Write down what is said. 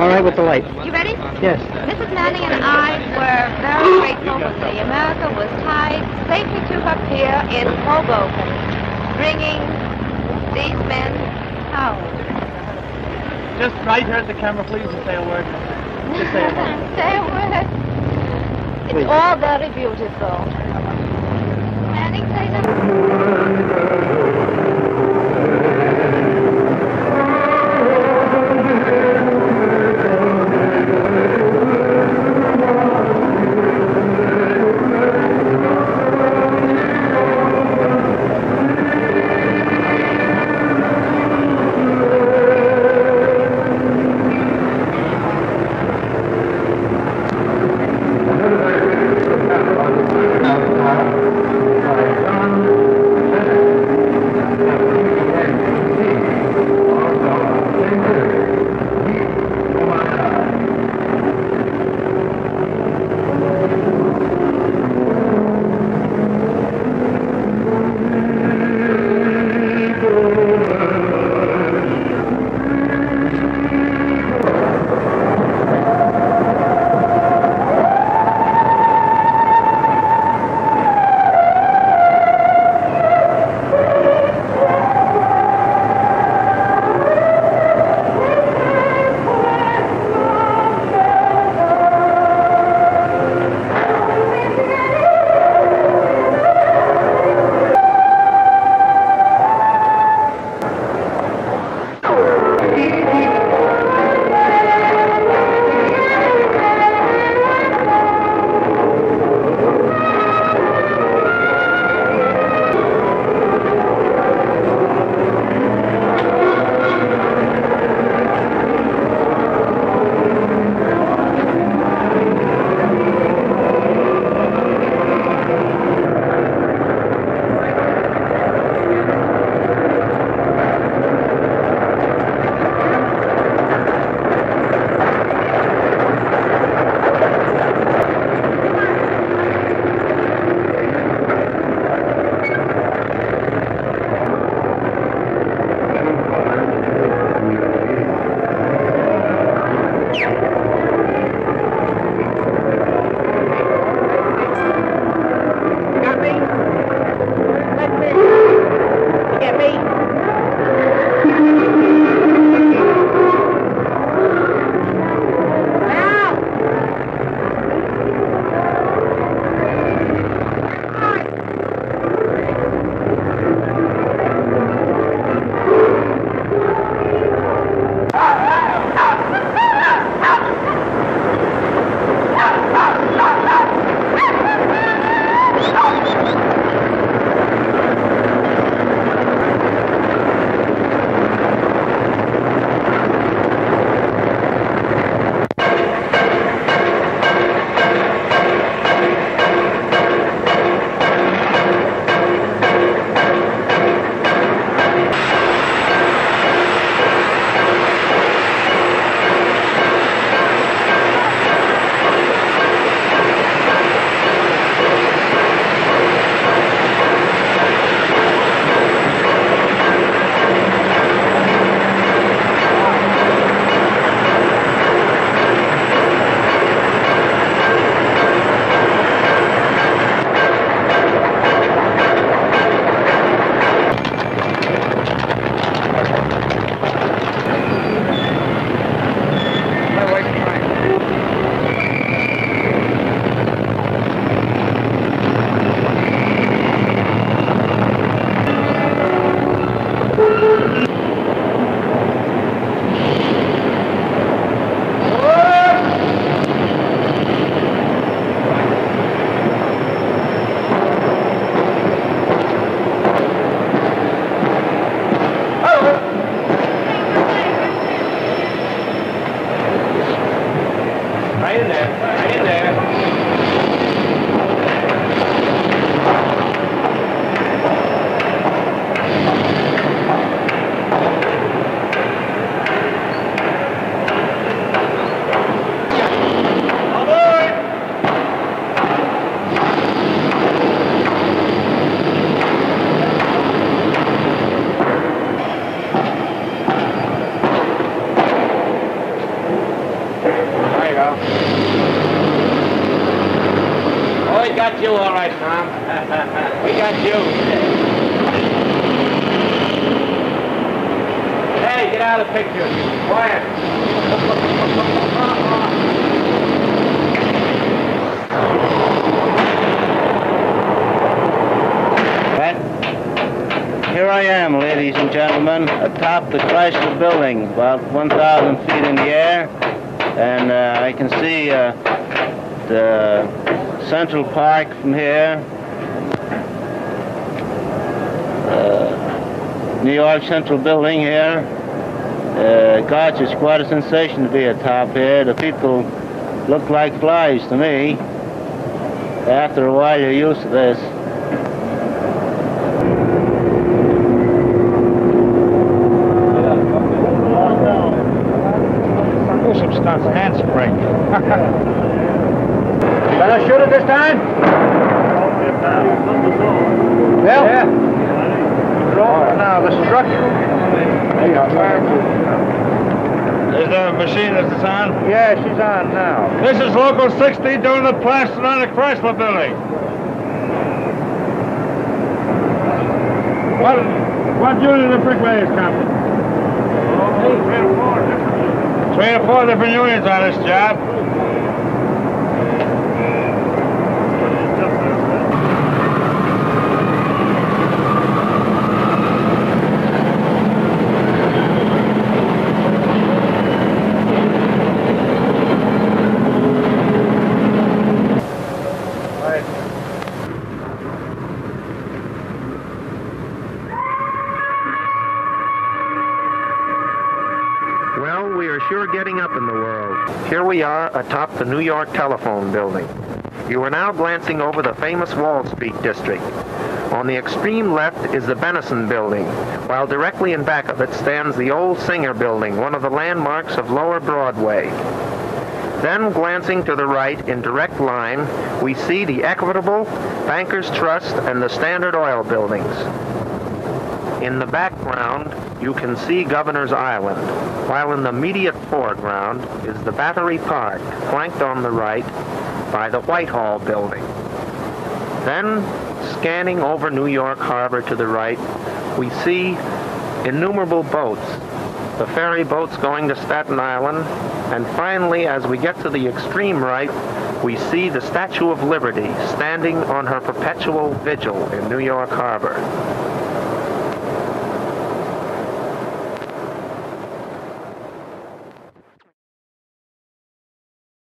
All right, with the light. You ready? Yes. Mrs. Manning and I were very grateful when the America was tied safely to her pier in Hoboken, bringing these men home. Just right here at the camera, please, and say a word. Just say a word. Say a word. It's Please. all very beautiful. Of the. Quiet. Here I am, ladies and gentlemen, atop the Chrysler building, about 1,000 feet in the air, and uh, I can see uh, the Central Park from here. Uh, New York Central Building here. Uh, gosh, it's quite a sensation to be atop here. The people look like flies to me. After a while, you're used to this. Is there a machine that's on? Yeah, she's on now. This is Local 60 doing the plastering on the Chrysler building. What, what unit of bricklayers company? Three or four different unions on this job. Well, we are sure getting up in the world. Here we are atop the New York Telephone Building. You are now glancing over the famous Wall Street district. On the extreme left is the Benison Building, while directly in back of it stands the Old Singer Building, one of the landmarks of Lower Broadway. Then, glancing to the right in direct line, we see the Equitable, Bankers Trust, and the Standard Oil buildings. In the background, you can see Governor's Island, while in the immediate foreground is the Battery Park, flanked on the right by the Whitehall building. Then, scanning over New York Harbor to the right, we see innumerable boats, the ferry boats going to Staten Island, and finally, as we get to the extreme right, we see the Statue of Liberty standing on her perpetual vigil in New York Harbor.